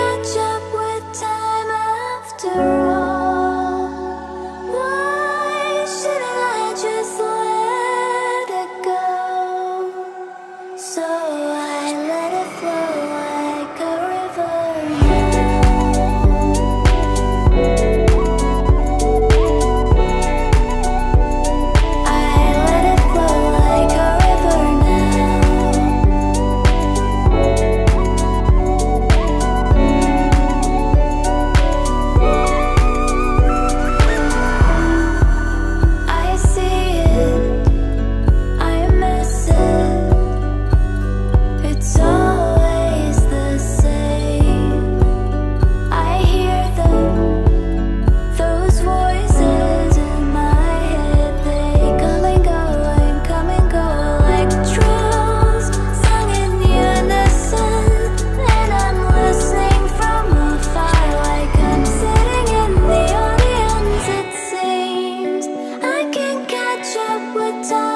那就 있잖아